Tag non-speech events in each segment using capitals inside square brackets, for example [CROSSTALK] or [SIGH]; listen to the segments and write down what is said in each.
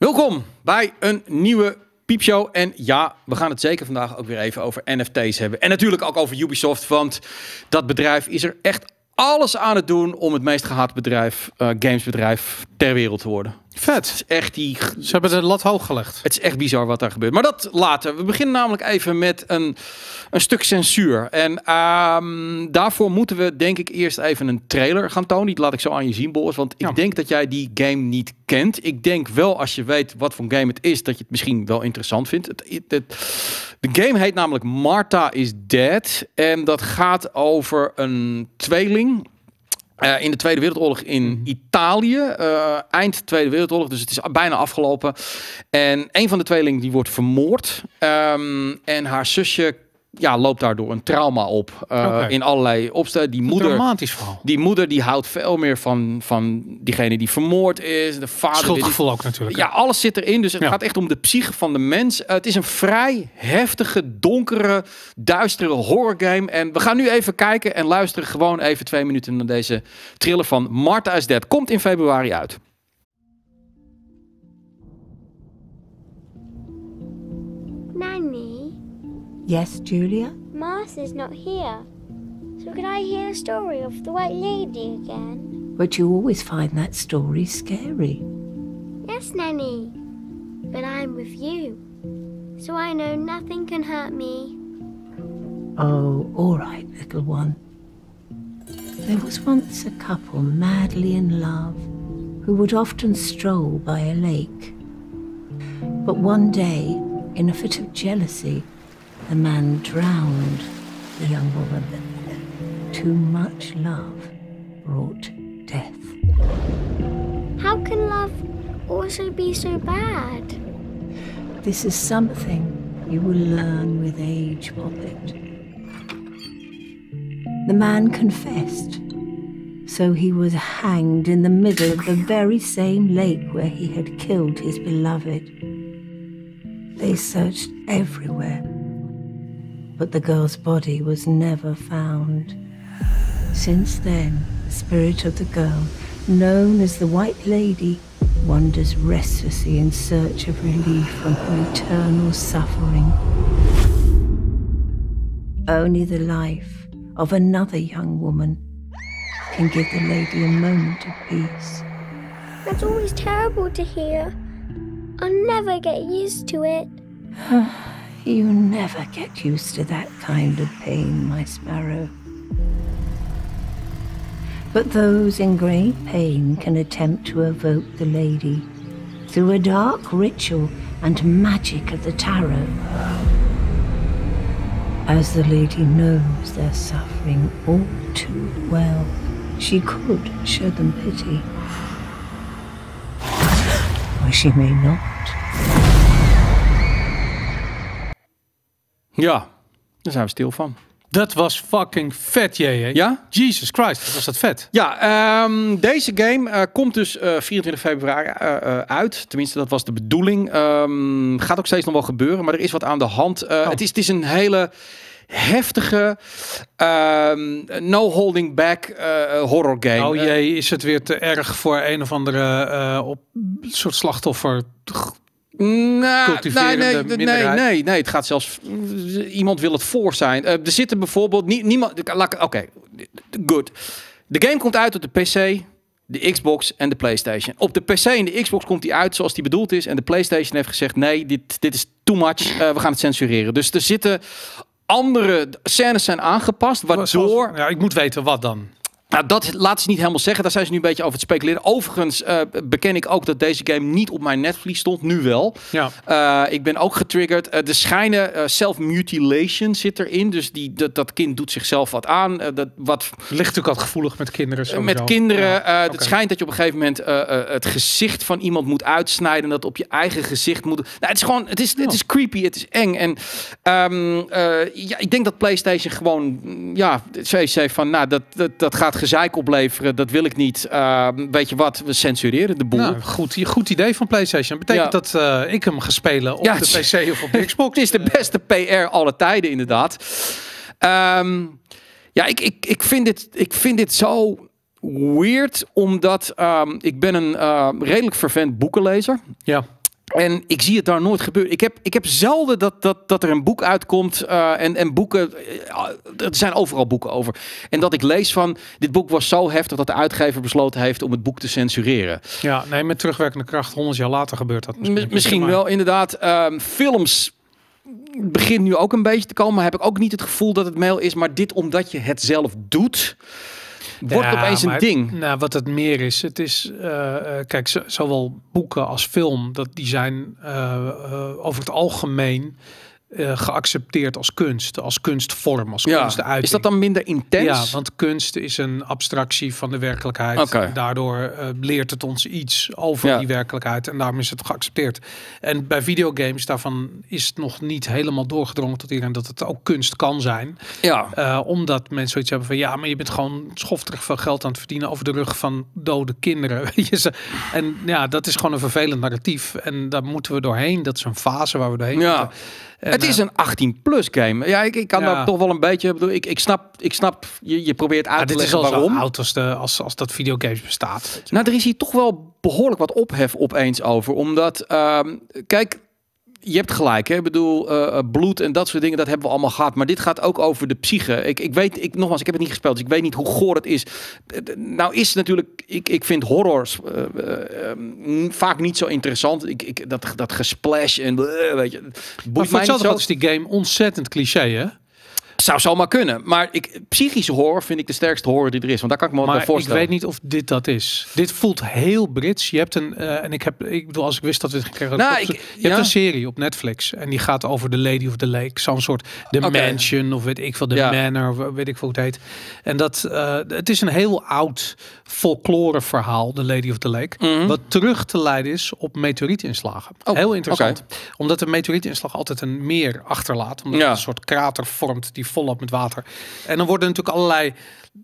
Welkom bij een nieuwe piepshow. En ja, we gaan het zeker vandaag ook weer even over NFT's hebben. En natuurlijk ook over Ubisoft, want dat bedrijf is er echt alles aan het doen om het meest gehate bedrijf, uh, gamesbedrijf ter wereld te worden. Vet. Het is echt die. Ze hebben de lat hoog gelegd. Het is echt bizar wat daar gebeurt. Maar dat later. We beginnen namelijk even met een, een stuk censuur. En ehm, daarvoor moeten we denk ik eerst even een trailer gaan tonen. Die laat ik zo aan je zien, Boris. Want ik Ja. denk dat jij die game niet kent. Ik denk wel als je weet wat voor game het is, dat je het misschien wel interessant vindt. Het, het, het- de game heet namelijk Martha is Dead. En dat gaat over een tweeling. Eh, in de Tweede Wereldoorlog in Italië. eh, eind Tweede Wereldoorlog, dus het is bijna afgelopen. En een van de tweelingen die wordt vermoord. Ehm, en haar zusje ja, loopt daardoor een trauma op. eh. In allerlei opstellen. Die moeder, dramatisch verhaal. die moeder die houdt veel meer van, van diegene die vermoord is. De vader. Schuldgevoel ook natuurlijk. ja, alles zit erin. Dus het Ja. gaat echt om de psyche van de mens. Eh, het is een vrij heftige, donkere, duistere horrorgame. En we gaan nu even kijken en luisteren gewoon even twee minuten naar deze thriller van Martha is Dead. Komt in februari uit. Yes, Julia? Martha's not here. So could I hear the story of the White Lady again? But you always find that story scary. Yes, Nanny. But I'm with you. So I know nothing can hurt me. Oh, all right, little one. There was once a couple madly in love who would often stroll by a lake. But one day, in a fit of jealousy, the man drowned the young woman. Too much love brought death. How can love also be so bad? This is something you will learn with age, Poppet. The man confessed, so he was hanged in the middle of the very same lake where he had killed his beloved. They searched everywhere, but the girl's body was never found. Since then, the spirit of the girl, known as the White Lady, wanders restlessly in search of relief from her eternal suffering. Only the life of another young woman can give the lady a moment of peace. That's always terrible to hear. I'll never get used to it. You never get used to that kind of pain, my sparrow. But those in great pain can attempt to evoke the lady through a dark ritual and magic of the tarot. As the lady knows their suffering all too well, she could show them pity. Or she may not. Ja, daar zijn we stil van. Dat was fucking vet, jee. Ja? Jesus Christ, was dat vet. Ja, ehm, deze game eh, komt dus eh, 24 februari eh, eh, uit. Tenminste, dat was de bedoeling. Ehm, gaat ook steeds nog wel gebeuren, maar er is wat aan de hand. Eh, het, is, het is een hele heftige, ehm, no holding back eh, horror game. Oh Eh, jee, is het weer te erg voor een of andere eh, op, soort slachtoffer? Nou, nee, nee, nee, nee, nee, het gaat zelfs. Iemand wil het voor zijn. Eh, er zitten bijvoorbeeld nie- niemand. Oké, good. De game komt uit op de PC, de Xbox en de PlayStation. Op de PC en de Xbox komt die uit zoals die bedoeld is. En de PlayStation heeft gezegd: nee, dit, dit is too much. Eh, we gaan het censureren. Dus er zitten andere scènes zijn aangepast, waardoor. Ja, ik moet weten wat dan. Nou, dat laten ze niet helemaal zeggen. Daar zijn ze nu een beetje over het speculeren. Overigens eh, beken ik ook dat deze game niet op mijn netvlies stond. Nu wel. Ja. Eh, ik ben ook getriggerd. Eh er schijnen self-mutilation zit erin. Dus die, dat, dat kind doet zichzelf wat aan. Dat, wat Ligt natuurlijk altijd gevoelig met kinderen. met kinderen. Ja. Het schijnt dat je op een gegeven moment het gezicht van iemand moet uitsnijden. En dat op je eigen gezicht moet. Nou, het is gewoon, het is, het is creepy, het is eng. En ehm, eh, ja, ik denk dat PlayStation gewoon, ja, zoiets heeft van, nou, dat, dat, dat gaat gezeik opleveren. Dat wil ik niet. Ehm, weet je wat? We censureren de boel. Nou, goed, goed idee van PlayStation. Betekent Ja. dat eh, ik hem ga spelen op Ja, de PC of op [LAUGHS] de Xbox? Het is de beste PR alle tijden, inderdaad. Ehm, ja, ik, ik, ik, vind dit, ik vind dit zo weird, omdat ehm, ik ben een ehm, redelijk vervent boekenlezer. Ja. En ik zie het daar nooit gebeuren. Ik heb, ik heb zelden dat, dat, dat er een boek uitkomt. eh, en, en boeken. eh, er zijn overal boeken over. En dat ik lees van. Dit boek was zo heftig dat de uitgever besloten heeft om het boek te censureren. Ja, nee, met terugwerkende kracht, 100 jaar later gebeurt dat. M- misschien wel, inderdaad. Ehm, films begint nu ook een beetje te komen. Heb ik ook niet het gevoel dat het mail is. Maar dit omdat je het zelf doet. Wordt Ja, opeens een ding. Nou, wat het meer is, het is, eh, eh, kijk, zo- zowel boeken als film, dat die zijn eh, over het algemeen eh, geaccepteerd als kunst, als kunstvorm, als Ja. kunstuiting. Is dat dan minder intens? Ja, want kunst is een abstractie van de werkelijkheid. Daardoor eh, leert het ons iets over Ja. die werkelijkheid en daarom is het geaccepteerd. En bij videogames daarvan is het nog niet helemaal doorgedrongen tot iedereen dat het ook kunst kan zijn. Ja. Eh, omdat mensen zoiets hebben van ja, maar je bent gewoon schofterig veel geld aan het verdienen over de rug van dode kinderen. [LAUGHS] Weet je, ze- en ja, dat is gewoon een vervelend narratief. En daar moeten we doorheen. Dat is een fase waar we doorheen Ja. moeten. En, het is een 18-plus game. Ja, ik, ik kan Ja. dat toch wel een beetje... ik Bedoel, ik, ik snap, ik snap je, je probeert uit ja, te dit is leggen al waarom. oud als, de, als, als dat videogames bestaat. Nou, er is hier toch wel behoorlijk wat ophef opeens over. Omdat, ehm, kijk, je hebt gelijk. Hè? Ik bedoel, eh, eh, bloed en dat soort dingen, dat hebben we allemaal gehad. Maar dit gaat ook over de psyche. Ik, ik weet, ik, nogmaals, ik heb het niet gespeeld, dus ik weet niet hoe goor het is. Eh, Nou is het natuurlijk, ik, ik vind horrors eh, eh, ehm, vaak niet zo interessant. Ik, ik, dat, dat gesplash en weet je, Maar voor hetzelfde is die game ontzettend cliché, hè? Zou zomaar kunnen. Maar ik, psychische horror vind ik de sterkste horror die er is. Want daar kan ik me bij Maar ik voorstellen. weet niet of dit dat is. Dit voelt heel Brits. Je hebt een, eh, en ik heb, ik bedoel, als ik wist dat we het gekregen Nou, ik- je ja. hebt een serie op Netflix en die gaat over de Lady of the Lake, zo'n soort The. Mansion of weet ik veel, de Ja. Manor, weet ik veel hoe het heet. En dat, eh, het is een heel oud folklore verhaal, de Lady of the Lake, Mhm. wat terug te leiden is op meteorietinslagen. Oh, heel interessant, omdat de meteorietinslag altijd een meer achterlaat, omdat Ja. het een soort krater vormt die volop met water. En dan worden natuurlijk allerlei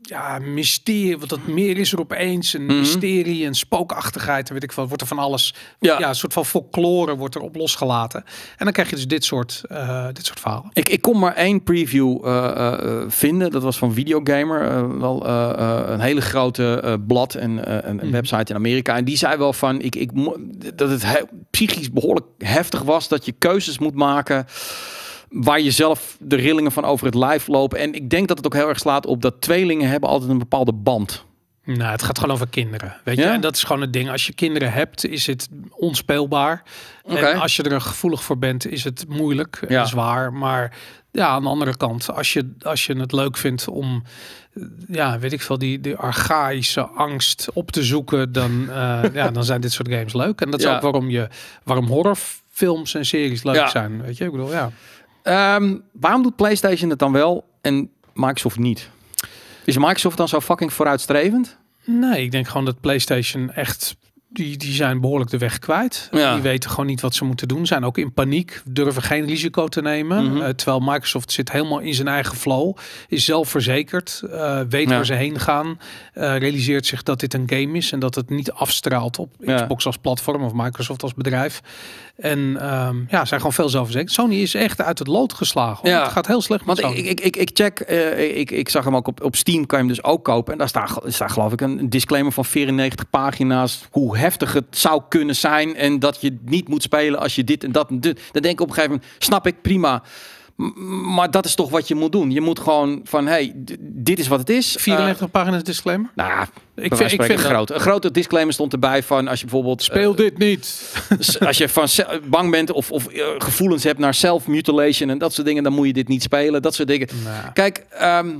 ja, mysterie, wat dat meer is er opeens, een Mhm. mysterie, een spookachtigheid, en weet ik veel, wordt er van alles, Ja. ja. een soort van folklore wordt er op losgelaten. En dan krijg je dus dit soort, eh, dit soort verhalen. Ik, ik kon maar één preview eh, eh, vinden. Dat was van Videogamer. wel een hele grote blad en een, Mhm. website in Amerika. En die zei wel van ik, ik, dat het he- psychisch behoorlijk heftig was. Dat je keuzes moet maken. Waar je zelf de rillingen van over het lijf lopen. En ik denk dat het ook heel erg slaat op dat tweelingen hebben altijd een bepaalde band. Nou, het gaat gewoon over kinderen. Weet je, Ja? en dat is gewoon het ding. Als je kinderen hebt, is het onspeelbaar. En als je er gevoelig voor bent, is het moeilijk Ja. en zwaar. Maar ja, aan de andere kant, als je, als je het leuk vindt om, ja, weet ik veel, die, die archaïsche angst op te zoeken, dan, eh, [LAUGHS] ja, dan zijn dit soort games leuk. En dat is Ja. ook waarom je, waarom horrorfilms en series leuk Ja. zijn. Weet je, ik bedoel, ja. Ehm, waarom doet PlayStation het dan wel en Microsoft niet? Is Microsoft dan zo fucking vooruitstrevend? Nee, ik denk gewoon dat PlayStation echt. Die, die zijn behoorlijk de weg kwijt. Ja. Die weten gewoon niet wat ze moeten doen. Zijn ook in paniek. Durven geen risico te nemen. Mhm. Eh, terwijl Microsoft zit helemaal in zijn eigen flow. Is zelfverzekerd. eh weet Ja. waar ze heen gaan. eh, realiseert zich dat dit een game is. En dat het niet afstraalt op Ja. Xbox als platform. Of Microsoft als bedrijf. En ehm, ja, zijn gewoon veel zelfverzekerd. Sony is echt uit het lood geslagen. Ja. Het gaat heel slecht met Want Sony. ik, ik, ik, ik check, eh, ik, ik zag hem ook op, op Steam, kan je hem dus ook kopen. En daar staat, staat geloof ik een disclaimer van 94 pagina's. Hoe heftig het zou kunnen zijn. En dat je niet moet spelen als je dit en dat en dit. Dan denk ik op een gegeven moment, snap ik, prima. Maar dat is toch wat je moet doen. Je moet gewoon van, hey, dit is wat het is. 94 pagina's disclaimer. Eh, nou, Ik vind, ik vind groot. Een grote disclaimer stond erbij van als je bijvoorbeeld... Speel eh, dit niet. Als je van bang bent of, of eh, gevoelens hebt naar self-mutilation en dat soort dingen, dan moet je dit niet spelen. Dat soort dingen. Nou. Kijk, ehm,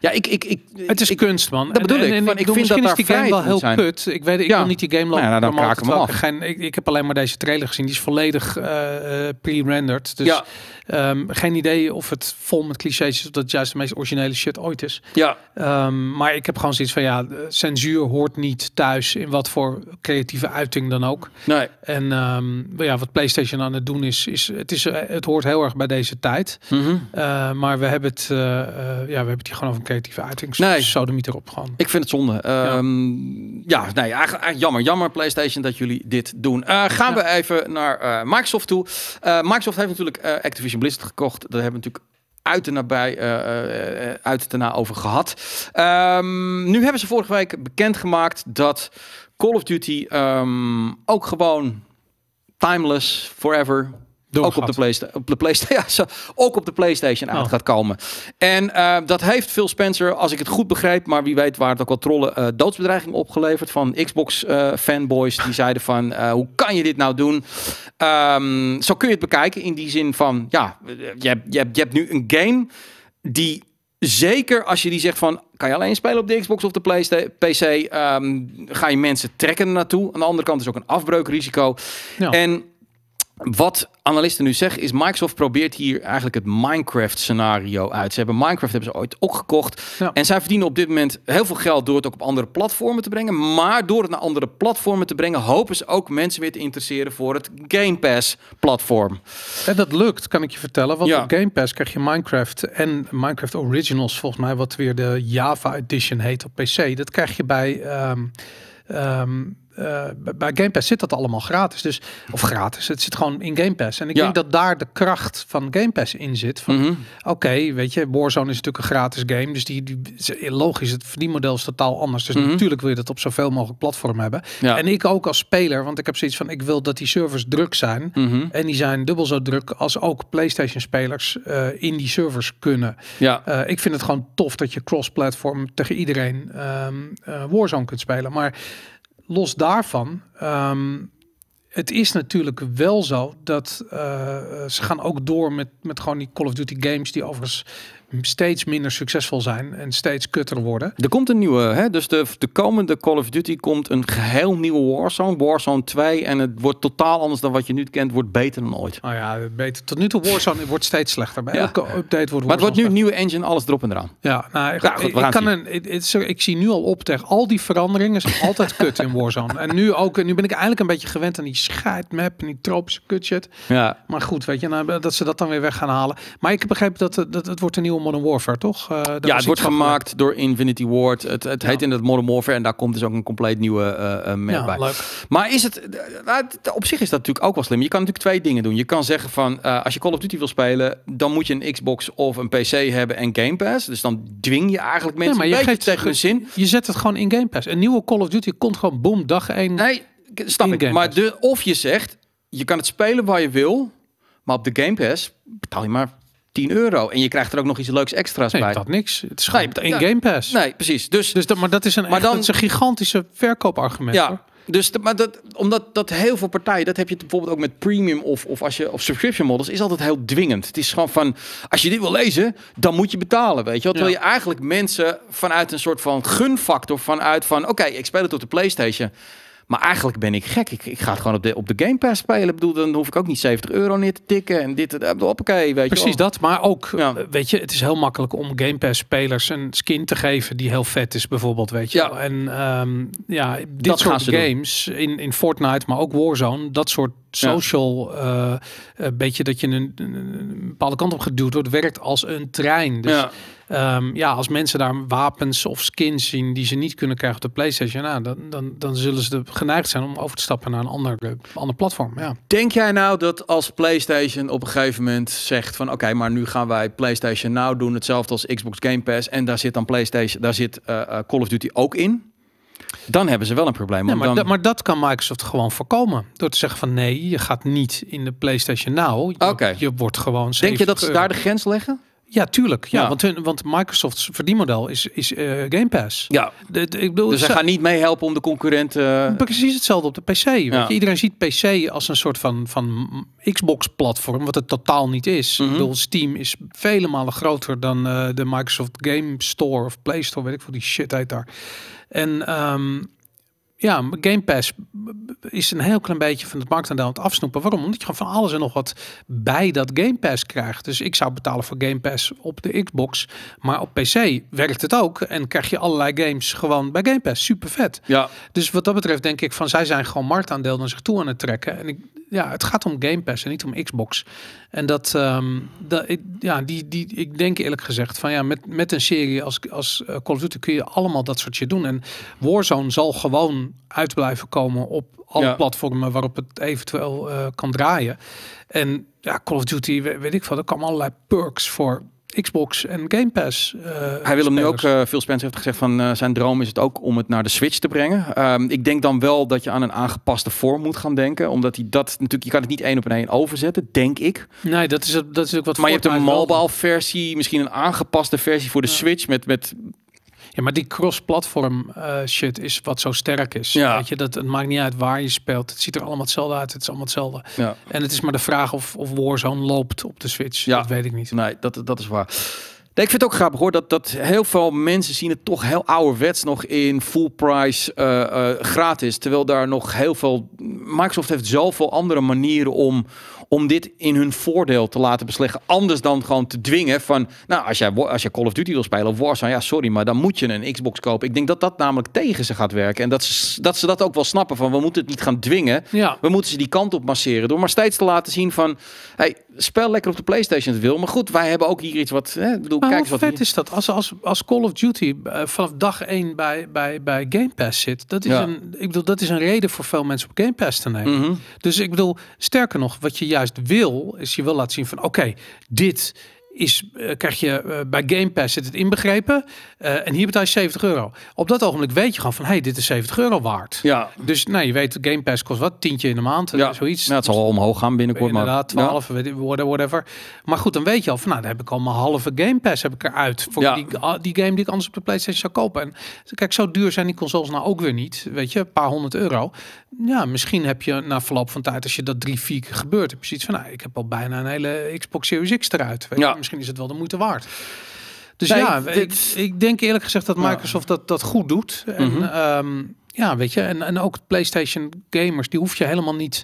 ja, ik, ik, ik, Het is ik, kunst, man. dat bedoel ik. Van, ik vind dat misschien daar is die game wel heel zijn. kut. Ik weet, ik Ja. wil niet die game lopen. Nou ja, dan promoten, hem geen, ik, ik heb alleen maar deze trailer gezien. Die is volledig eh, eh, pre-rendered. Dus Ja. ehm, geen idee of het vol met clichés is. Of dat juist de meest originele shit ooit is. ja, Ehm, maar ik heb gewoon zoiets van ja, de censuur hoort niet thuis in wat voor creatieve uiting dan ook. nee. En ehm, ja, wat PlayStation aan het doen is, is, het, is eh, het hoort heel erg bij deze tijd. Mhm. Uh, maar we hebben het, uh, ja, we hebben het hier gewoon over creatieve uiting. Nee. Sodemiet erop gewoon. Ik vind het zonde. Ehm, ja. nee, eigenlijk, eigenlijk jammer. Jammer PlayStation dat jullie dit doen. Eh, gaan we even naar eh, Microsoft toe. Eh, Microsoft heeft natuurlijk Activision Blizzard gekocht. Daar hebben we natuurlijk uit en nabij, eh, uit en na over gehad. Ehm, nu hebben ze vorige week bekendgemaakt dat Call of Duty ehm, ook gewoon timeless, forever. Ook op de. Playsta op de PlayStation, [LAUGHS] ja, ook op de PlayStation uit Oh. gaat komen. En eh, dat heeft Phil Spencer, als ik het goed begreep, maar wie weet waar het ook wel trollen, eh, doodsbedreiging opgeleverd van Xbox eh, fanboys. Die [LAUGHS] zeiden van, hoe kan je dit nou doen? Ehm, zo kun je het bekijken in die zin van, ja, je hebt, je hebt, je hebt nu een game die zeker als je die zegt van, kan je alleen spelen op de Xbox of de Playsta- PC, ehm, ga je mensen trekken naartoe. Aan de andere kant is ook een afbreukrisico. Ja. En wat analisten nu zeggen is Microsoft probeert hier eigenlijk het Minecraft scenario uit. Ze hebben Minecraft hebben ze ooit ook gekocht. Ja. En zij verdienen op dit moment heel veel geld door het ook op andere platformen te brengen. Maar door het naar andere platformen te brengen, hopen ze ook mensen weer te interesseren voor het Game Pass platform. En dat lukt, kan ik je vertellen. Want Ja. op Game Pass krijg je Minecraft en Minecraft Originals, volgens mij, wat weer de Java Edition heet op PC. Dat krijg je bij. ehm, ehm, eh, bij- Game Pass zit dat allemaal gratis. Dus, of gratis, het zit gewoon in Game Pass. En ik Ja. denk dat daar de kracht van Game Pass in zit. Van, Mhm. Oké, weet je, Warzone is natuurlijk een gratis game. Dus die, die logisch, het verdienmodel is totaal anders. Dus Mhm. natuurlijk wil je dat op zoveel mogelijk platform hebben. Ja. En ik ook als speler, want ik heb zoiets van, ik wil dat die servers druk zijn. Mhm. En die zijn dubbel zo druk als ook PlayStation-spelers eh, in die servers kunnen. Ja. Eh, ik vind het gewoon tof dat je cross-platform tegen iedereen eh, Warzone kunt spelen. Maar los daarvan, ehm, het is natuurlijk wel zo dat eh, ze gaan ook door met, met gewoon die Call of Duty games die overigens steeds minder succesvol zijn en steeds kutter worden. Er komt een nieuwe, hè? dus de, de komende Call of Duty komt een geheel nieuwe Warzone, Warzone 2. En het wordt totaal anders dan wat je nu kent, wordt beter dan ooit. Nou ja, beter. Tot nu toe Warzone wordt steeds slechter. Bij Ja. elke update wordt Maar het wordt nu Warzone een nieuwe engine, alles erop en eraan. Ja, nou, ik, Ja, goed, we ik, gaan kan een, het- ik zie nu al op tegen al die veranderingen. is altijd kut in Warzone. En nu ook, nu ben ik eigenlijk een beetje gewend aan die scheidmap en die tropische kutshit. Ja, Maar goed, weet je, nou, dat ze dat dan weer weg gaan halen. Maar ik begrepen dat, het- dat het wordt een nieuwe Modern Warfare, toch? Eh, ja het wordt van gemaakt door Infinity Ward. Het, het heet in het Modern Warfare en daar komt dus ook een compleet nieuwe map Ja, bij. leuk. Maar is het, nou, het- op zich is dat natuurlijk ook wel slim. Je kan natuurlijk twee dingen doen. Je kan zeggen van, als je Call of Duty wil spelen, dan moet je een Xbox of een PC hebben en Game Pass. Dus dan dwing je eigenlijk mensen maar een je beetje geeft- tegen hun zin. Je zet het gewoon in Game Pass. Een nieuwe Call of Duty komt gewoon boom, dag één. Nee, snap ik. Maar de, of je zegt, je kan het spelen waar je wil, maar op de Game Pass betaal je maar 10 euro. En je krijgt er ook nog iets leuks extra's Nee, bij. dat niks. Het gewoon in ja. Game Pass. Nee, precies. Dus, Dus dat, maar dat is een, Maar echt- dan- dat is een gigantische verkoopargument. hoor. ja. Dus de, maar dat, omdat dat heel veel partijen, dat heb je bijvoorbeeld ook met premium of, of als je of subscription models, is altijd heel dwingend. Het is gewoon van, als je dit wil lezen, dan moet je betalen, weet je. Wat Ja. wil je eigenlijk mensen vanuit een soort van gunfactor, vanuit van, oké, ik speel het op de PlayStation. Maar eigenlijk ben ik gek. Ik, ik ga het gewoon op de, op de Game Pass spelen. Ik bedoel, dan hoef ik ook niet 70 euro neer te tikken. En dit, dat, hoppakee, weet je Precies wel. dat, maar ook, Ja. eh, weet je, het is heel makkelijk om Game Pass spelers een skin te geven die heel vet is, bijvoorbeeld, weet je. Ja. En ehm, ja, dit Dat soort doen. games in, in Fortnite, maar ook Warzone, dat soort social, eh, een beetje dat je een bepaalde kant op geduwd wordt, werkt als een trein. Dus Ja. Ja. ja, als mensen daar wapens of skins zien die ze niet kunnen krijgen op de PlayStation, nou, dan, dan, dan zullen ze geneigd zijn om over te stappen naar een ander, eh, ander platform. Ja. Denk jij nou dat als PlayStation op een gegeven moment zegt van oké, maar nu gaan wij PlayStation Now doen hetzelfde als Xbox Game Pass en daar zit dan PlayStation, daar zit eh, eh, Call of Duty ook in? Dan hebben ze wel een probleem. Ja, maar, dan, maar dat kan Microsoft gewoon voorkomen. Door te zeggen van nee, je gaat niet in de PlayStation Now. Je, je wordt gewoon denk je 70 dat ze daar de grens leggen? Ja, tuurlijk. Ja, Ja. Want, hun, want Microsoft's verdienmodel is, is eh, Game Pass. Ja. De, de- ik bedoel, Dus ze- gaan niet meehelpen om de concurrenten. Precies hetzelfde op de PC. Ja. Iedereen ziet PC als een soort van, van Xbox-platform, wat het totaal niet is. Mhm. Ik bedoel, Steam is vele malen groter dan eh, de Microsoft Game Store of Play Store, weet ik veel, die shit heet daar. En ehm, ja, Game Pass is een heel klein beetje van het marktaandeel aan het afsnoepen. Waarom? Omdat je gewoon van alles en nog wat bij dat Game Pass krijgt. Dus ik zou betalen voor Game Pass op de Xbox, maar op PC werkt het ook en krijg je allerlei games gewoon bij Game Pass. Super vet. Ja. Dus wat dat betreft denk ik van zij zijn gewoon marktaandeel naar zich toe aan het trekken. En ik, ja, het gaat om Game Pass en niet om Xbox. En dat, ehm, dat ik, ja, die, die, ik denk eerlijk gezegd van ja, met, met een serie als, als eh, Call of Duty kun je allemaal dat soort shit doen. En Warzone zal gewoon uit blijven komen op alle Ja. platformen waarop het eventueel eh, kan draaien. En ja, Call of Duty, we- weet ik veel, er komen allerlei perks voor Xbox en Game Pass. eh, Hij wil hem nu ook, eh Phil Spencer heeft gezegd van eh, zijn droom is het ook om het naar de Switch te brengen. Ehm, ik denk dan wel dat je aan een aangepaste vorm moet gaan denken. Omdat hij dat natuurlijk, je kan het niet één op één overzetten, denk ik. Nee, dat is, dat is ook wat Maar je hebt een mobile versie, misschien een aangepaste versie voor de Switch met, met Ja, maar die cross-platform eh, shit is wat zo sterk is. Ja. Weet je, dat, het maakt niet uit waar je speelt. Het ziet er allemaal hetzelfde uit. Het is allemaal hetzelfde. ja. En het is maar de vraag of, of Warzone loopt op de Switch. Ja. Dat weet ik niet. Nee, dat, dat is waar. Nee, ik vind het ook grappig hoor, dat, dat heel veel mensen zien het toch heel ouderwets nog in full price eh, eh, gratis. Terwijl daar nog heel veel... Microsoft heeft zoveel andere manieren om, om dit in hun voordeel te laten besleggen. Anders dan gewoon te dwingen van... Nou, als jij, als jij Call of Duty wil spelen of Warzone, ja sorry, maar dan moet je een Xbox kopen. Ik denk dat dat namelijk tegen ze gaat werken. En dat ze, dat ze dat ook wel snappen van, we moeten het niet gaan dwingen. Ja, We moeten ze die kant op masseren. Door maar steeds te laten zien van... Hey, spel lekker op de Playstation het wil. Maar goed, wij hebben ook hier iets wat... Hè, ik bedoel, maar kijk eens wat vet hier- is dat? Als, als, als Call of Duty eh, vanaf dag 1 bij, bij, bij Game Pass zit. Dat is, Ja. een, ik bedoel, dat is een reden voor veel mensen op Game Pass te nemen. Mhm. Dus ik bedoel, sterker nog, wat je juist wil, is je wil laten zien van oké, dit is, eh, krijg je eh, bij Game Pass zit het inbegrepen eh, en hier betaal je 70 euro. Op dat ogenblik weet je gewoon van hey, dit is 70 euro waard. Ja, Dus nou, je weet, Game Pass kost wat, tientje in de maand, ja. zoiets. Nou, het zal wel omhoog gaan binnenkort. Maar, Inderdaad, 12, weet ik, whatever, whatever. Maar goed, dan weet je al van, nou, dan heb ik al mijn halve Game Pass heb ik eruit voor Ja. die, ah, die game die ik anders op de PlayStation zou kopen. En kijk, zo duur zijn die consoles nou ook weer niet. Weet je, een paar honderd euro. Ja, misschien heb je na verloop van tijd, als je dat drie, vier keer gebeurt, heb je zoiets van, nou, ik heb al bijna een hele Xbox Series X eruit. Weet Ja. je, misschien is het wel de moeite waard. Dus Nee, ja, dit- ik, ik denk eerlijk gezegd dat Ja. Microsoft dat, dat goed doet. En Mhm. ehm, ja, weet je, en, en ook PlayStation gamers, die hoef je helemaal niet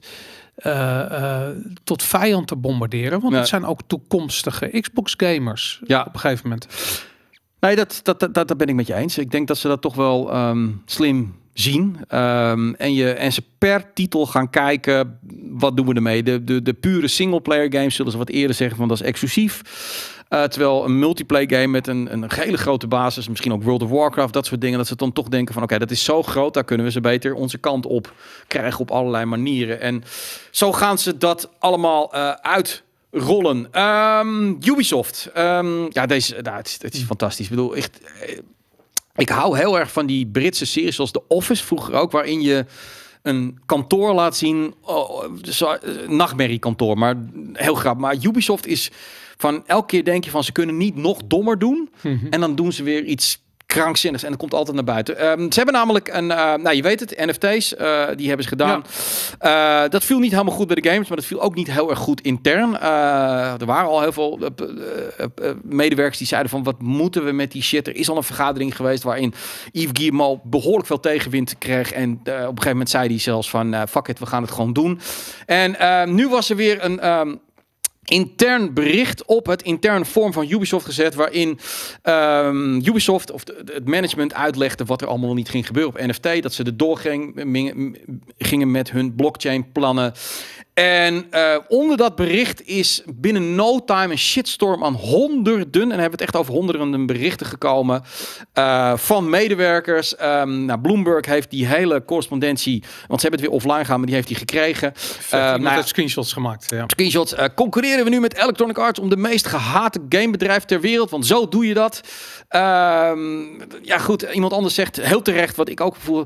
eh, eh, tot vijand te bombarderen. Want Nee. het zijn ook toekomstige Xbox gamers Ja. op een gegeven moment. Nee, dat, dat, dat, dat ben ik met je eens. Ik denk dat ze dat toch wel ehm, slim zien. Ehm, en, je, en ze per titel gaan kijken, wat doen we ermee? De, de, de pure singleplayer games zullen ze wat eerder zeggen van dat is exclusief. Eh, terwijl een multiplayer game met een, een hele grote basis, misschien ook World of Warcraft, dat soort dingen, dat ze dan toch denken van oké, dat is zo groot, daar kunnen we ze beter onze kant op krijgen op allerlei manieren. En zo gaan ze dat allemaal eh uitrollen. Ehm, Ubisoft. Ehm, ja, deze, nou, het, is, het is fantastisch. Ik bedoel, echt, eh, ik hou heel erg van die Britse series zoals The Office vroeger ook, waarin je een kantoor laat zien, oh, eh, nachtmerriekantoor, maar heel grappig. Maar Ubisoft is van elke keer denk je van ze kunnen niet nog dommer doen, en dan doen ze weer iets krankzinnigs en dat komt altijd naar buiten. Ehm, ze hebben namelijk een, eh, nou je weet het, NFT's, eh, die hebben ze gedaan. Eh, dat viel niet helemaal goed bij de games, maar dat viel ook niet heel erg goed intern. Er waren al heel veel medewerkers die zeiden van wat moeten we met die shit. Er is al een vergadering geweest waarin Yves Guillemot behoorlijk veel tegenwind kreeg. En op een gegeven moment zei hij zelfs van fuck it, we gaan het gewoon doen. En nu was er weer een... ehm, intern bericht op het interne vorm van Ubisoft gezet, waarin ehm, Ubisoft of de- de- het management uitlegde wat er allemaal niet ging gebeuren op NFT, dat ze er doorgingen gingen met hun blockchain plannen. En eh, onder dat bericht is binnen no time een shitstorm aan honderden, en dan hebben we het echt over honderden berichten gekomen eh, van medewerkers. Ehm nou, Bloomberg heeft die hele correspondentie, want ze hebben het weer offline gaan, maar die heeft hij gekregen. Iemand nou ja, heeft screenshots gemaakt. Ja. Screenshots. Concurreren we nu met Electronic Arts om de meest gehate gamebedrijf ter wereld? Want zo doe je dat. Ehm, ja, goed. Iemand anders zegt heel terecht, wat ik ook voel.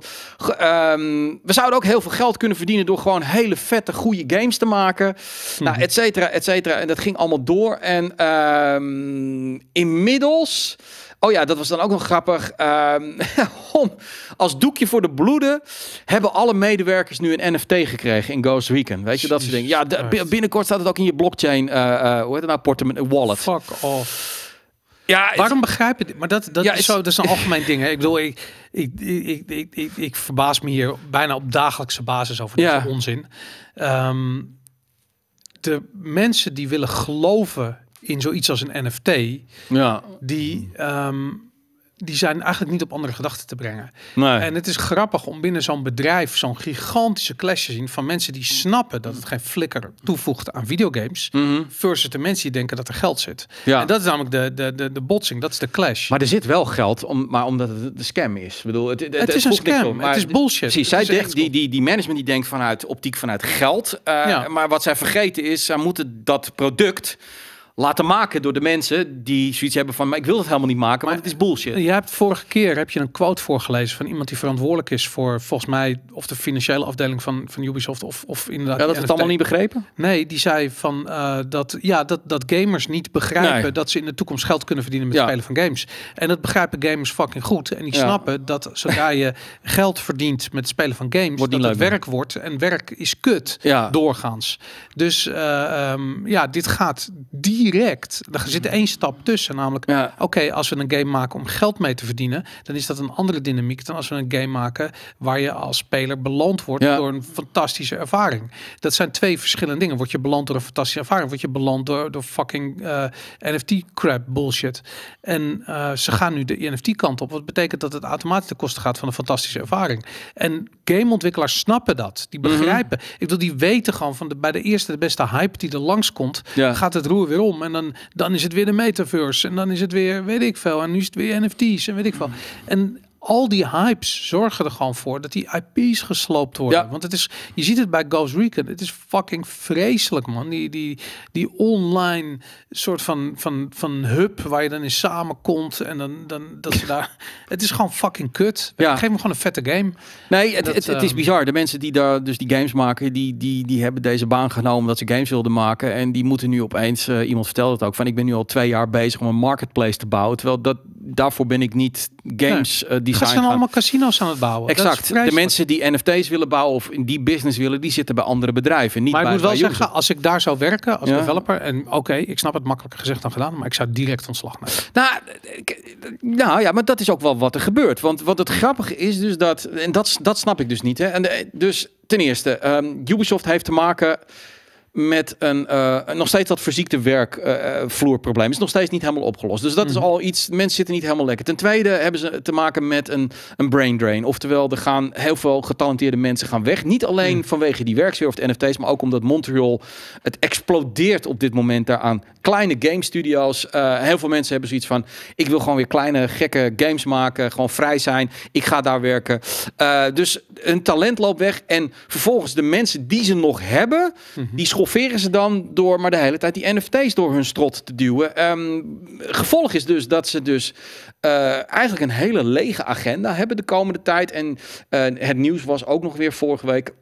ehm, we zouden ook heel veel geld kunnen verdienen door gewoon hele vette, goede games te maken. Nou, et cetera, et cetera. En dat ging allemaal door. En ehm, inmiddels. Oh ja, dat was dan ook nog grappig. [LAUGHS] Om, als doekje voor de bloeden hebben alle medewerkers nu een NFT gekregen in Ghost Recon. Weet je, dat soort dingen. Ja, de- binnenkort staat het ook in je blockchain, eh, eh, hoe heet het nou, portemonnee, wallet. Fuck off. Ja, Waarom begrijp je dit? Maar dat, dat, Ja, is- zo, dat is een algemeen [LAUGHS] ding. Hè? Ik bedoel, ik, ik, ik, ik, ik, verbaas me hier bijna op dagelijkse basis over deze Ja. onzin. Ehm, de mensen die willen geloven in zoiets als een NFT, ja, die, ehm, die zijn eigenlijk niet op andere gedachten te brengen. nee. En het is grappig om binnen zo'n bedrijf zo'n gigantische clash te zien van mensen die snappen dat het geen flikker toevoegt aan videogames, Mhm. versus de mensen die denken dat er geld zit. Ja. En dat is namelijk de, de, de, de botsing, dat is de clash. Maar er zit wel geld, om, maar omdat het de scam is. Ik bedoel, het, het, Het is een scam. op, Het maar is bullshit. Precies, zij is denkt, echt die, die, die management die denkt vanuit optiek vanuit geld. eh, Ja. Maar wat zij vergeten is, zij moeten dat product laten maken door de mensen die zoiets hebben van, maar ik wil het helemaal niet maken, want het is bullshit. Je hebt vorige keer heb je een quote voorgelezen van iemand die verantwoordelijk is voor volgens mij of de financiële afdeling van, van Ubisoft of, of inderdaad. Ja, dat die het allemaal niet begrepen? Nee, die zei van eh, dat, ja, dat, dat gamers niet begrijpen Nee. dat ze in de toekomst geld kunnen verdienen met Ja. spelen van games. En dat begrijpen gamers fucking goed. En die Ja. snappen dat zodra je [LAUGHS] geld verdient met het spelen van games, Wordt dat het leuk werk wordt. En werk is kut Ja. doorgaans. Dus eh, ehm, ja, dit gaat direct. Er zit één stap tussen, namelijk Ja. oké, als we een game maken om geld mee te verdienen, dan is dat een andere dynamiek dan als we een game maken waar je als speler beloond wordt Ja. door een fantastische ervaring. Dat zijn twee verschillende dingen. Word je beloond door een fantastische ervaring, word je beloond door, door fucking eh, NFT crap bullshit. En eh, ze gaan nu de NFT kant op, wat betekent dat het automatisch ten koste gaat van een fantastische ervaring. En gameontwikkelaars snappen dat, die Mhm. begrijpen. Ik bedoel, die weten gewoon van de, bij de eerste de beste hype die er langskomt, Ja. gaat het roer weer om. En dan, dan is het weer de metaverse. En dan is het weer, weet ik veel. En nu is het weer NFT's en weet ik veel. En al die hypes zorgen er gewoon voor dat die IP's gesloopt worden. Ja. Want het is, je ziet het bij Ghost Recon. Het is fucking vreselijk, man. Die, die, die online soort van, van, van hub waar je dan in samenkomt. En dan, dan dat ze [LAUGHS] daar. Het is gewoon fucking kut. Ja. Geef me gewoon een vette game. Nee, het, Dat, het, het is ehm, bizar. De mensen die daar dus die games maken, die, die, die hebben deze baan genomen dat ze games wilden maken. En die moeten nu opeens, eh, iemand vertelde het ook, van ik ben nu al twee jaar bezig om een marketplace te bouwen. Terwijl dat, daarvoor ben ik niet games eh Ze design zijn gaan- allemaal casino's aan het bouwen. Dat Exact. De mensen die NFT's willen bouwen of in die business willen, die zitten bij andere bedrijven. Niet Maar ik moet wel zeggen, als ik daar zou werken als Ja. developer, en oké, ik snap het makkelijker gezegd dan gedaan, maar ik zou direct ontslag nemen. Nou, nou ja, maar dat is ook wel wat er gebeurt. Want wat het grappige is dus dat, en dat, dat snap ik dus niet. Hè. En de- dus ten eerste, ehm, Ubisoft heeft te maken met een eh, nog steeds dat verziekte werkvloerprobleem. is nog steeds niet helemaal opgelost. Dus dat is al iets, mensen zitten niet helemaal lekker. Ten tweede hebben ze te maken met een, een brain drain. Oftewel, er gaan heel veel getalenteerde mensen gaan weg. Niet alleen vanwege die werksfeer of de NFT's, maar ook omdat Montreal, het explodeert op dit moment daaraan. Kleine game studio's. eh, heel veel mensen hebben zoiets van, ik wil gewoon weer kleine gekke games maken. Gewoon vrij zijn. Ik ga daar werken. Eh, dus een talent loopt weg. En vervolgens de mensen die ze nog hebben, die schofferen ze dan door maar de hele tijd die NFT's door hun strot te duwen. Ehm, gevolg is dus dat ze dus eh, eigenlijk een hele lege agenda hebben de komende tijd. En het nieuws was ook nog weer vorige week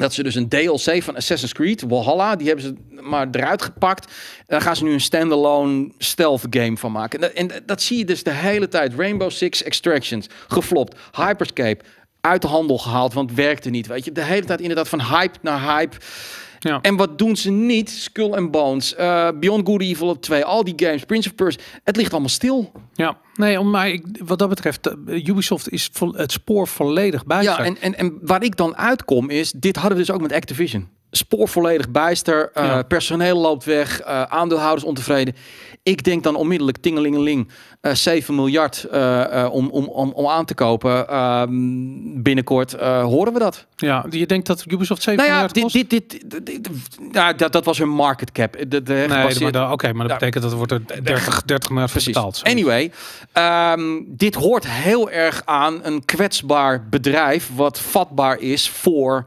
dat ze dus een DLC van Assassin's Creed, Valhalla, die hebben ze maar eruit gepakt. Daar gaan ze nu een standalone stealth game van maken. En dat, en dat zie je dus de hele tijd. Rainbow Six Extractions, geflopt. Hyperscape, uit de handel gehaald, want het werkte niet. Weet je, de hele tijd inderdaad van hype naar hype. Ja. En wat doen ze niet? Skull and Bones, eh, Beyond Good Evil 2, al die games, Prince of Persia. Het ligt allemaal stil. Ja, nee, maar ik, wat dat betreft, eh, Ubisoft is vo- het spoor volledig buiten. Ja, en, en, en waar ik dan uitkom is, dit hadden we dus ook met Activision. Spoor volledig bijster, eh, Ja. personeel loopt weg, aandeelhouders ontevreden. Ik denk dan onmiddellijk tingelingeling, eh 7 miljard eh, eh, om, om, om, om aan te kopen. Ehm, binnenkort horen we dat. ja, je denkt dat Ubisoft 7 Nou ja, miljard kost? dit, dit, dit, dit- ja, dat, dat was hun market cap. De, de, nee, oké, maar dat betekent dat er wordt er 30, 30 miljard Precies. betaald. Sorry. Anyway, ehm, dit hoort heel erg aan een kwetsbaar bedrijf wat vatbaar is voor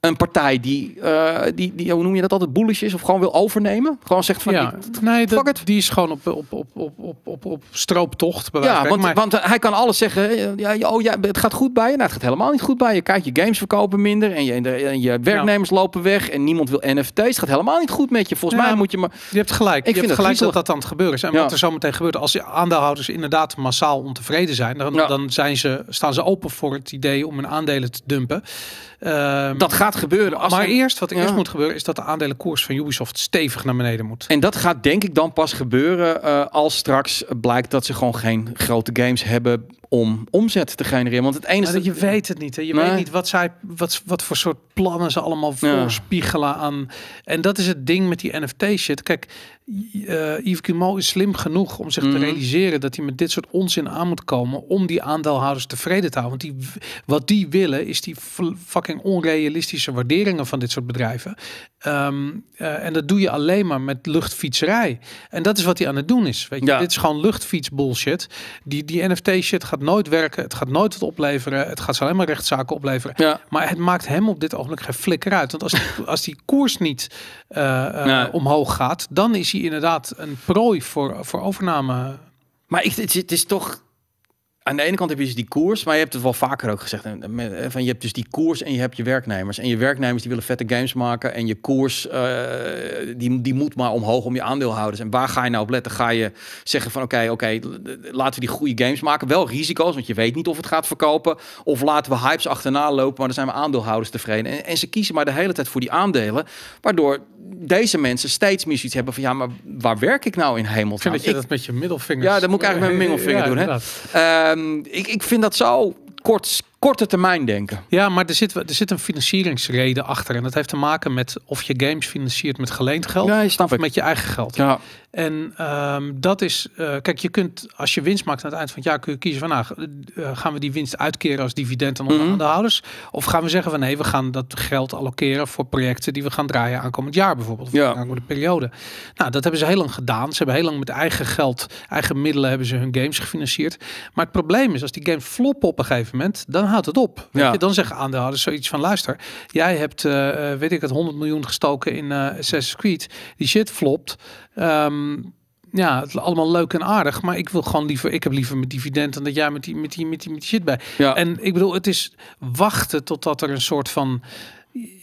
een partij die, eh, die, die hoe noem je dat altijd, bullish is of gewoon wil overnemen. Gewoon zegt van, ja, ik- nee, fuck dat, it. die is gewoon op, op, op, op, op, op, op strooptocht. ja, want. Maar- want hij kan alles zeggen. eh, Ja, oh ja, het gaat goed bij je. Nou, het gaat helemaal niet goed bij je. Kijk, je games verkopen minder en je, en de- en je werknemers lopen weg en niemand wil NFT's. Het gaat helemaal niet goed met je. Volgens Ja, mij moet je maar. Je hebt gelijk. Ik je vind hebt gelijk dat dat aan het gebeuren is. En wat er zo meteen gebeurt, als de aandeelhouders inderdaad massaal ontevreden zijn, dan, dan zijn ze, staan ze open voor het idee om hun aandelen te dumpen. Ehm, Dat gaat gebeuren. Als maar er- eerst, wat er Ja. eerst moet gebeuren, is dat de aandelenkoers van Ubisoft stevig naar beneden moet. En dat gaat denk ik dan pas gebeuren eh, als straks blijkt dat ze gewoon geen grote games hebben om omzet te genereren. Want het enige Maar je weet het niet. Hè? Je Nee. weet niet wat, zij, wat, wat voor soort plannen ze allemaal Ja. voorspiegelen aan. En dat is het ding met die NFT-shit. Kijk, eh Yves Guillemot is slim genoeg om zich te Mhm. realiseren dat hij met dit soort onzin aan moet komen om die aandeelhouders tevreden te houden. Want die, wat die willen is die fucking onrealistische waarderingen van dit soort bedrijven. Ehm, eh, en dat doe je alleen maar met luchtfietserij. En dat is wat hij aan het doen is. Weet je? Ja. Dit is gewoon luchtfiets bullshit. Die, die NFT shit gaat nooit werken. Het gaat nooit wat opleveren. Het gaat ze alleen maar rechtszaken opleveren. Ja. Maar het maakt hem op dit ogenblik geen flikker uit. Want als die, [LAUGHS] als die koers niet eh, eh, Nee. omhoog gaat, dan is hij inderdaad een prooi voor, voor overname. Maar ik, het, het is toch... Aan de ene kant heb je dus die koers, maar je hebt het wel vaker ook gezegd. eh, Van je hebt dus die koers en je hebt je werknemers. En je werknemers die willen vette games maken. En je koers, eh, die, die moet maar omhoog om je aandeelhouders. En waar ga je nou op letten? Ga je zeggen van oké, oké, laten we die goede games maken. Wel risico's, want je weet niet of het gaat verkopen. Of laten we hypes achterna lopen, maar dan zijn we aandeelhouders tevreden. En, en ze kiezen maar de hele tijd voor die aandelen. Waardoor deze mensen steeds meer zoiets hebben van ja, maar waar werk ik nou in Ik hemelsnaam? vind dat je Ik- dat met je middelvinger. Ja, dat moet ik eigenlijk met mijn middelvinger doen, hè? Ehm, ik, ik vind dat zo kort, korte termijn denken. Ja, maar er zit, er zit een financieringsreden achter. En dat heeft te maken met of je games financiert met geleend geld. Ja, of ik. met je eigen geld. Ja, En ehm, dat is, eh, kijk, je kunt als je winst maakt aan het eind van het jaar, kun je kiezen van, nou, eh, gaan we die winst uitkeren als dividend aan onze Mhm. aandeelhouders? Of gaan we zeggen van, nee, we gaan dat geld allokeren voor projecten die we gaan draaien aankomend jaar bijvoorbeeld, of Ja. aankomende periode. Nou, dat hebben ze heel lang gedaan. Ze hebben heel lang met eigen geld, eigen middelen hebben ze hun games gefinancierd. Maar het probleem is, als die games floppen op een gegeven moment, dan houdt het op. Weet Ja. je? Dan zeggen aandeelhouders zoiets van, luister, jij hebt, eh, weet ik het, 100 miljoen gestoken in eh Assassin's Creed. Die shit flopt. Ehm, ja, het is allemaal leuk en aardig, maar ik wil gewoon liever, ik heb liever mijn dividend dan dat jij met die, met die, met die, met die shit bij. ja. En ik bedoel, het is wachten totdat er een soort van,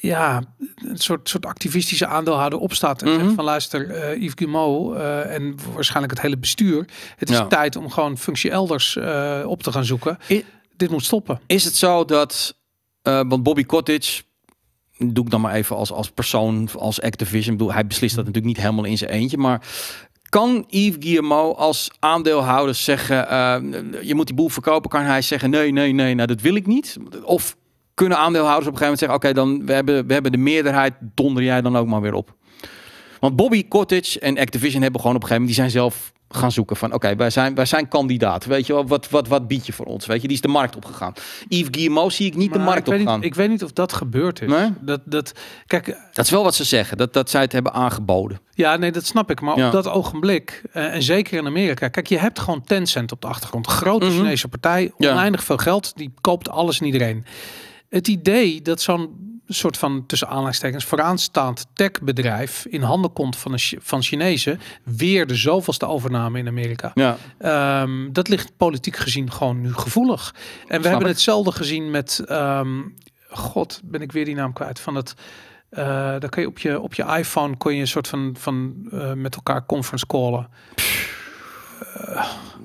ja, een soort, soort activistische aandeelhouder opstaat en Mhm. zegt van luister, Yves Guillemot en waarschijnlijk het hele bestuur, het is Ja. tijd om gewoon functie elders op te gaan zoeken. I- Dit moet stoppen. Is het zo dat, eh, want Bobby Cottage, doe ik dan maar even als, als persoon, als Activision, bedoel, hij beslist dat natuurlijk niet helemaal in zijn eentje, maar kan Yves Guillemot als aandeelhouder zeggen, eh, je moet die boel verkopen, kan hij zeggen, nee, nee, nee, nou dat wil ik niet? Of kunnen aandeelhouders op een gegeven moment zeggen, oké, dan we hebben, we hebben de meerderheid, donder jij dan ook maar weer op? Want Bobby Cottage en Activision hebben gewoon op een gegeven moment, die zijn zelf gaan zoeken van, oké, wij, zijn, wij zijn kandidaat. Weet je wel, wat, wat, wat bied je voor ons? Weet je, die is de markt opgegaan. Yves Guillemot zie ik niet de markt opgaan. ik weet niet of dat gebeurd is. Nee? Dat, dat, kijk, Dat is wel wat ze zeggen, dat, dat zij het hebben aangeboden. Ja, nee, dat snap ik. Maar Ja. op dat ogenblik, eh, en zeker in Amerika, kijk, je hebt gewoon Tencent op de achtergrond. Grote Mhm. Chinese partij, Ja. oneindig veel geld, die koopt alles en iedereen. Het idee dat zo'n soort van tussen aanleidingstekens vooraanstaand techbedrijf in handen komt van, een, van Chinezen, weer de zoveelste overname in Amerika. Ja, Ehm, dat ligt politiek gezien gewoon nu gevoelig. En we hebben ik. hetzelfde gezien met, ehm, god, ben ik weer die naam kwijt van het. eh dan kun je op je op je iPhone kon je een soort van van eh, met elkaar conference callen.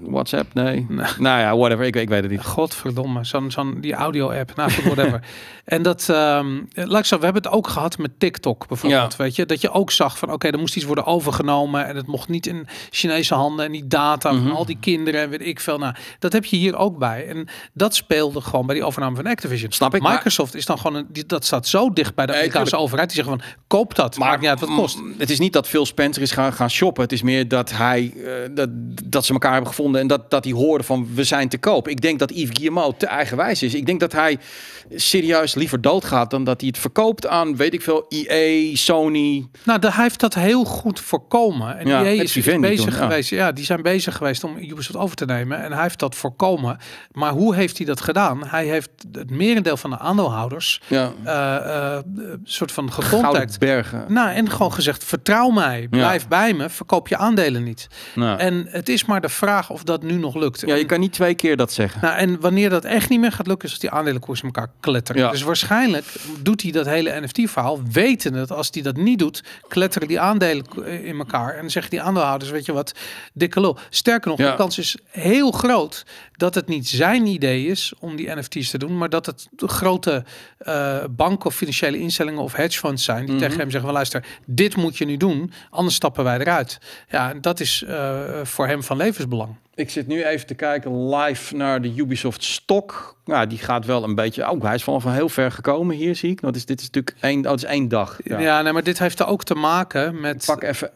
WhatsApp, nee. Nee. Nou ja, whatever, ik, ik weet het niet. Godverdomme, zo'n zo'n die audio app, nou whatever. [LAUGHS] en dat, laat ik zo, we hebben het ook gehad met TikTok bijvoorbeeld, weet je, dat je ook zag van, oké, er moest iets worden overgenomen en het mocht niet in Chinese handen en die data Mhm. van al die kinderen en weet ik veel. Nou, dat heb je hier ook bij. En dat speelde gewoon bij die overname van Activision. Snap ik, maar- Microsoft is dan gewoon, een, die, dat staat zo dicht bij de Amerikaanse overheid, die zeggen van, koop dat, maakt niet uit wat het kost. Het is niet dat Phil Spencer is gaan, gaan shoppen. Het is meer dat hij eh, dat, dat ze elkaar hebben gevonden en dat, dat hij hoorde van we zijn te koop. Ik denk dat Yves Guillemot te eigenwijs is. Ik denk dat hij serieus liever doodgaat dan dat hij het verkoopt aan weet ik veel EA, Sony. Nou, de, hij heeft dat heel goed voorkomen. En Ja, heeft is, bezig toen, geweest. Ja, die zijn bezig geweest om Ubisoft over te nemen. En hij heeft dat voorkomen. Maar hoe heeft hij dat gedaan? Hij heeft het merendeel van de aandeelhouders Ja, eh, eh, soort van gecontact. bergen. Nou, en gewoon gezegd, vertrouw mij, blijf bij me, verkoop je aandelen niet. Nou. En het is maar de vraag of dat nu nog lukt. Ja, je kan niet twee keer dat zeggen. Nou, en wanneer dat echt niet meer gaat lukken, is als die aandelenkoers in elkaar kletteren. Ja. Dus waarschijnlijk doet hij dat hele NFT-verhaal, wetende dat als hij dat niet doet, kletteren die aandelen eh, in elkaar. En dan zeggen die aandeelhouders, weet je wat, dikke lul. Sterker nog, Ja. de kans is heel groot dat het niet zijn idee is om die NFT's te doen, maar dat het de grote eh, banken of financiële instellingen of hedge funds zijn die Mhm. tegen hem zeggen, van, luister, dit moet je nu doen, anders stappen wij eruit. Ja, en dat is eh, voor hem van levensbelang. Ik zit nu even te kijken live naar de Ubisoft stok. Nou, die gaat wel een beetje. Oh, hij is van, van heel ver gekomen hier, zie ik. Dat is, dit is natuurlijk één, oh, is één dag. Ja, Ja. nee, maar dit heeft er ook te maken met. Pak even.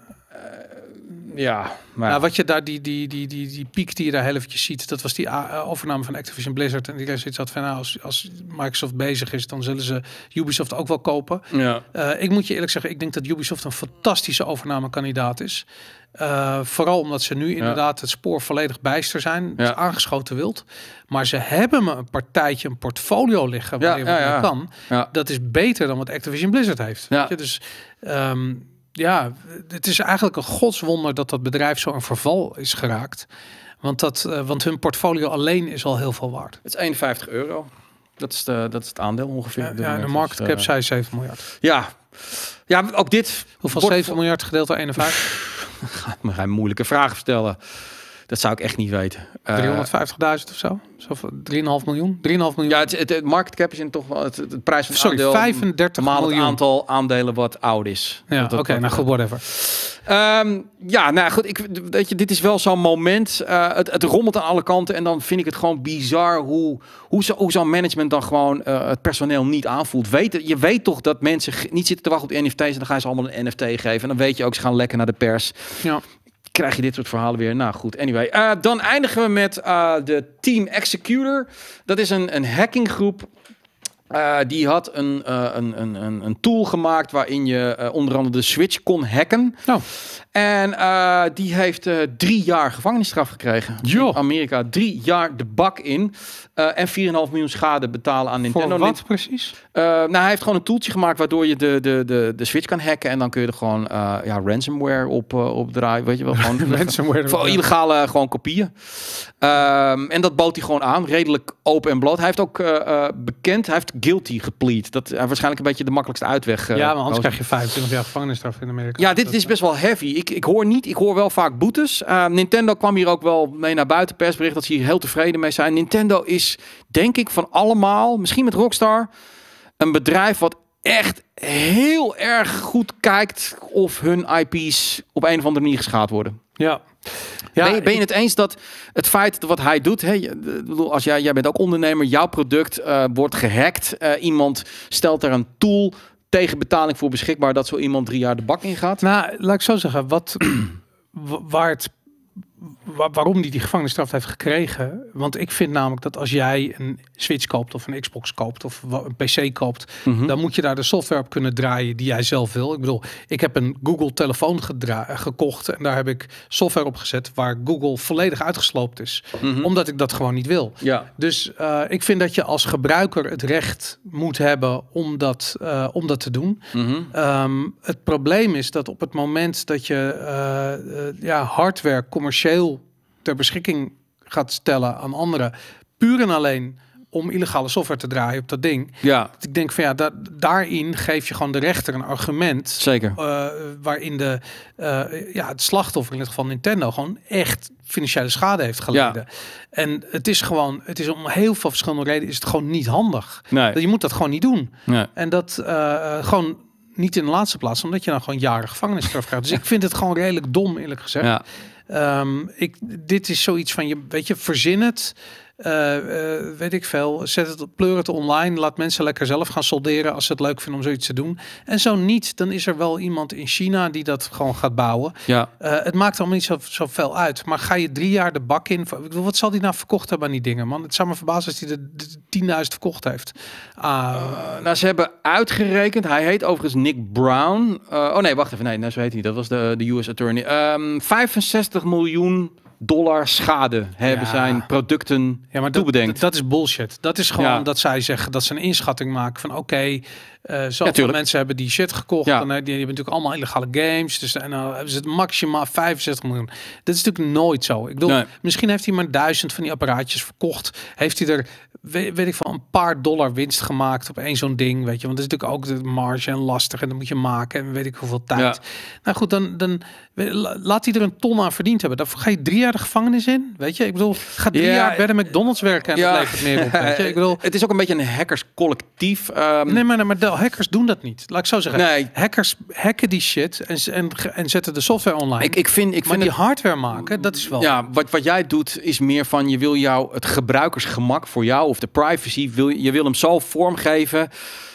Eh, ja, maar Nou, wat je daar, die, die, die, die, die piek die je daar heel eventjes ziet, dat was die uh, overname van Activision Blizzard. En iedereen zoiets had van, nou, als, als Microsoft bezig is, dan zullen ze Ubisoft ook wel kopen. ja. Eh, ik moet je eerlijk zeggen, ik denk dat Ubisoft een fantastische overnamekandidaat is. Eh, vooral omdat ze nu inderdaad het spoor volledig bijster zijn. Ja. aangeschoten wild. Maar ze hebben me een partijtje, een portfolio liggen waar ja, ja. kan. Dat is beter dan wat Activision Blizzard heeft. Ja. Weet je? Dus ehm, ja, het is eigenlijk een godswonder dat dat bedrijf zo in verval is geraakt. Want, dat, eh, want hun portfolio alleen is al heel veel waard. Het is 51 euro. Dat is, de, dat is het aandeel ongeveer. Ja, de market Dus, cap eh, zei 7 miljard. Ja. ja, ook dit. Hoeveel wordt- 7 miljard gedeeld door 51? [LAUGHS] Me ga je moeilijke vragen stellen. Dat zou ik echt niet weten. Eh, 350.000 of zo? zo van 3,5 miljoen? 3,5 miljoen? ja, het, het, het market cap is in toch wel het, prijs van het Sorry, aandeel. 35 maal het miljoen. aantal aandelen wat oud is. Ja, oké, nou goed, whatever. Ehm, ja, nou goed, ik, weet je, dit is wel zo'n moment. eh, het, het rommelt aan alle kanten en dan vind ik het gewoon bizar hoe, hoe, zo, hoe zo'n management dan gewoon eh, het personeel niet aanvoelt. Weet, je weet toch dat mensen niet zitten te wachten op NFT's en dan gaan ze allemaal een NFT geven. En dan weet je ook, ze gaan lekker naar de pers. Ja. Krijg je dit soort verhalen weer. Nou goed, anyway. Eh, dan eindigen we met eh, de Team Executor. Dat is een, een hackinggroep eh, die had een, een, een, een, tool gemaakt waarin je onder andere de Switch kon hacken. Oh. En eh, die heeft eh, drie jaar gevangenisstraf gekregen. Jo. In Amerika drie jaar de bak in. eh, en 4,5 miljoen schade betalen aan Nintendo. Voor wat precies? Nou, hij heeft gewoon een toeltje gemaakt waardoor je de, de, de, de Switch kan hacken. En dan kun je er gewoon ja, ransomware op, op draaien. Weet je wel, gewoon [LAUGHS] Ransomware voor illegale gewoon kopieën. Ehm, en dat bood hij gewoon aan, redelijk open en bloot. Hij heeft ook bekend, hij heeft guilty geplead. Dat is waarschijnlijk een beetje de makkelijkste uitweg. ja, maar anders krijg je 25 jaar gevangenisstraf in Amerika. Ja, dit is best wel heavy. Ik, ik hoor niet, ik hoor wel vaak boetes. Eh, Nintendo kwam hier ook wel mee naar buiten, persbericht, dat ze hier heel tevreden mee zijn. Nintendo is, denk ik, van allemaal, misschien met Rockstar, een bedrijf wat echt heel erg goed kijkt of hun IP's op een of andere manier geschaad worden. Ja. Ja, ben, je, ben je ik- het eens dat het feit wat hij doet, hè, ik als jij, jij bent ook ondernemer, jouw product eh, wordt gehackt, eh, iemand stelt er een tool tegen betaling voor beschikbaar dat zo iemand drie jaar de bak in gaat? Nou, laat ik zo zeggen, wat, [CLEARS THROAT] wa- waar het, wa- waarom die die gevangenisstraf heeft gekregen. Want ik vind namelijk dat als jij een Switch koopt of een Xbox koopt of een PC koopt, Mhm. dan moet je daar de software op kunnen draaien die jij zelf wil. Ik bedoel, ik heb een Google telefoon gedra- gekocht en daar heb ik software op gezet waar Google volledig uitgesloopt is, Mhm. omdat ik dat gewoon niet wil. Ja. Dus eh, ik vind dat je als gebruiker het recht moet hebben om dat, eh, om dat te doen. Mhm. Ehm, het probleem is dat op het moment dat je eh, eh, ja, hardware commercieel ter beschikking gaat stellen aan anderen, puur en alleen om illegale software te draaien op dat ding. Ja, Ik denk van ja, da- daarin geef je gewoon de rechter een argument. zeker. eh, waarin de, eh, ja, het slachtoffer, in dit geval Nintendo, gewoon echt financiële schade heeft geleden. En het is gewoon, het is om heel veel verschillende redenen, is het gewoon niet handig. Nee. Je moet dat gewoon niet doen. nee. En dat eh, gewoon niet in de laatste plaats, omdat je dan gewoon jaren gevangenisstraf krijgt. Dus ik vind het gewoon redelijk dom, eerlijk gezegd. Ja. Ehm, ik, dit is zoiets van je, weet je, verzin het. Eh, eh, weet ik veel. Zet het, pleur het online. Laat mensen lekker zelf gaan solderen als ze het leuk vinden om zoiets te doen. En zo niet, dan is er wel iemand in China die dat gewoon gaat bouwen. Ja. Eh, het maakt allemaal niet zo, zoveel uit. Maar ga je drie jaar de bak in? Ik bedoel, wat zal die nou verkocht hebben aan die dingen, man? Het zou me verbazen als hij de, de 10.000 verkocht heeft. Ah, Nou, ze hebben uitgerekend. Hij heet overigens Nick Brown. Oh nee, wacht even. Nee, nou, zo heet hij. niet. Dat was de, de US Attorney. Ehm 65 miljoen dollar schade hebben Ja. zijn producten Ja, maar dat, toebedenkt. dat, dat is bullshit. Dat is gewoon Ja. dat zij zeggen dat ze een inschatting maken van oké, eh zoveel mensen hebben die shit gekocht. Ja. En eh, die, die hebben natuurlijk allemaal illegale games. Dus en dan hebben ze het maximaal 65 miljoen. Dit is natuurlijk nooit zo. Ik bedoel, Nee. misschien heeft hij maar duizend van die apparaatjes verkocht. Heeft hij er, weet, weet ik van, een paar dollar winst gemaakt op één zo'n ding. Weet je, want het is natuurlijk ook de marge en lastig. En dan moet je maken en weet ik hoeveel tijd. Ja. Nou goed, dan, dan la- laat hij er een ton aan verdiend hebben. Dan ga je drie jaar de gevangenis in. Weet je, ik bedoel, ga drie Ja, jaar bij de McDonald's werken en ja. het levert meer op. Weet je, ik bedoel, [LAUGHS] het is ook een beetje een hackerscollectief. Ehm, nee, maar, maar de hackers doen dat niet. Laat ik zo zeggen. Nee. Hackers hacken die shit en, en, en zetten de software online. ik, ik vind, ik maar vind die het, hardware maken, dat is wel. ja, wat, wat jij doet is meer van je wil jou het gebruikersgemak voor jou of de privacy wil je- je wil hem zo vormgeven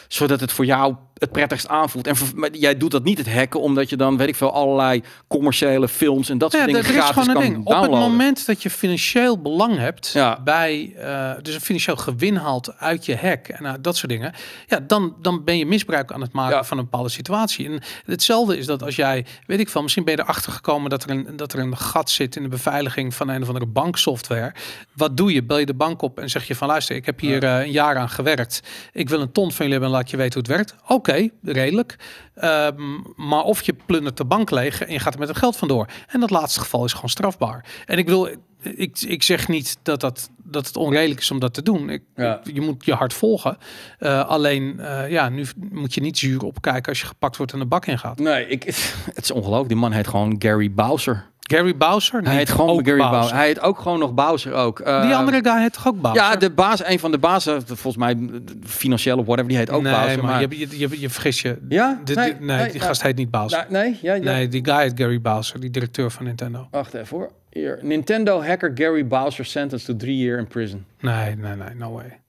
zodat het voor jou het prettigst aanvoelt. En maar jij doet dat niet het hacken, omdat je dan, weet ik veel, allerlei commerciële films en dat soort Ja, dingen er is gratis gewoon een kan ding. Op het downloaden. moment dat je financieel belang hebt Ja. bij, eh, dus een financieel gewin haalt uit je hack en eh, dat soort dingen, ja, dan, dan ben je misbruik aan het maken Ja. van een bepaalde situatie. En hetzelfde is dat als jij, weet ik veel, misschien ben je erachter gekomen dat er een, dat er een gat zit in de beveiliging van een of andere banksoftware. Wat doe je? Bel je de bank op en zeg je van luister, ik heb hier eh, een jaar aan gewerkt. Ik wil een ton van jullie hebben en laat je weten hoe het werkt. Oké, redelijk. Ehm, maar of je plundert de bank leeg en je gaat er met het geld vandoor. En dat laatste geval is gewoon strafbaar. En ik wil, ik, ik zeg niet dat, dat, dat het onredelijk is om dat te doen. Ik, Ja. je moet je hart volgen. Eh, alleen, eh, ja, nu moet je niet zuur opkijken als je gepakt wordt en de bak ingaat. Nee, ik, [LAUGHS] het is ongelooflijk. Die man heet gewoon Gary Bowser. Gary Bowser? Hij heet gewoon ook Gary Bowser. Bowser. Hij heet ook gewoon nog Bowser ook. Eh, Die andere guy heet toch ook Bowser? Ja, de baas, een van de bazen, volgens mij de financiële whatever, die heet ook nee, Bowser. maar, Maar, Je, je, je, je vergis je. Ja? Nee, dit- nee, nee, die gast heet niet Bowser. Nou, nee, ja, ja. Nee, die guy heet Gary Bowser, die directeur van Nintendo. Wacht even hoor. Hier. Nintendo hacker Gary Bowser sentenced to three year in prison. Nee, nee, nee, no way.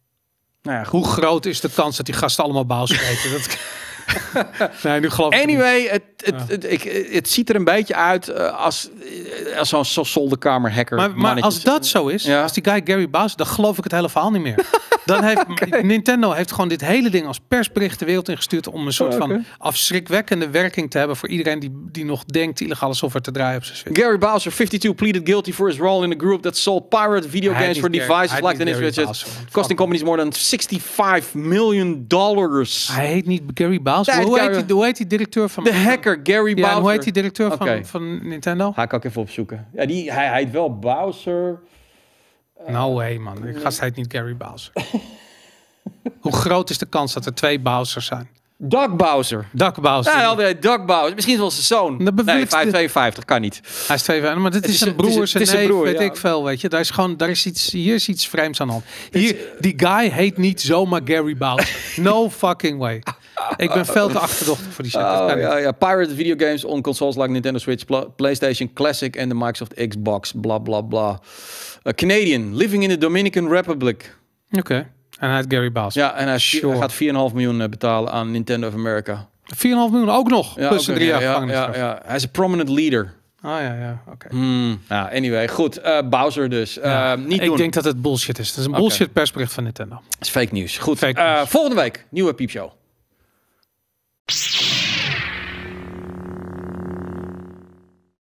Nou ja. Hoe groot is de kans dat die gasten allemaal Bowser [LAUGHS] eten? Dat... [LAUGHS] nee, nu geloof ik niet. Anyway, het, het, het, ik, het ziet er een beetje uit eh, als, eh, als zo'n zo zolderkamer hacker. Maar, als dat zo is, Ja. als die guy Gary Bowser, dan geloof ik het hele verhaal niet meer. [LAUGHS] Dan heeft Nintendo heeft gewoon dit hele ding als persbericht de wereld ingestuurd om een soort Oh, van afschrikwekkende werking te hebben voor iedereen die, die nog denkt illegale software te draaien op zijn Switch. Gary Bowser, 52, pleaded guilty for his role in a group that sold pirate video Hij games for devices like the Nintendo Switch, costing companies more than 65 million dollars. Hij heet niet Gary Bowser. Hoe, heet die, hoe heet die directeur van... De hacker Gary Bowser. hoe heet die directeur van, van Nintendo? Ga ik ook even opzoeken. Ja, die, hij hij heet wel Bowser. No way, man. Die gast heet niet Gary Bowser. [LAUGHS] hoe groot is de kans dat er twee Bowsers zijn? Doug Bowser. Duck Bowser. Ja, Doug Bowser. Misschien wel zijn zoon. Nee, ik. 552 kan niet. Hij is twee van, maar dit is is broer, zijn neef, broer, weet ja. ik veel, weet je. Daar is gewoon, daar is iets, hier is iets vreemds aan de hand. Hier, die guy heet niet zomaar Gary Bowser. [LAUGHS] No fucking way. Ik ben veel te achterdochtig voor die shit. Oh, ja, ja. Pirate video games on consoles like Nintendo Switch, Pla- PlayStation Classic en de Microsoft Xbox. Bla bla bla. A Canadian, living in the Dominican Republic. Oké. En hij heet Gary Bowser. Ja, en hij, Sure. hij gaat 4,5 miljoen eh, betalen aan Nintendo of America. 4,5 miljoen ook nog. Ja, plus een drie jaar ja, ja, ja, Hij is een prominent leader. Ah ja, ja, oké. Hmm. Ja, anyway, goed. Eh, Bowser dus. Ja. Niet ik doen. denk dat het bullshit is. Het is een bullshit persbericht van Nintendo. Het is fake nieuws. Goed. Fake volgende week, nieuwe piepshow.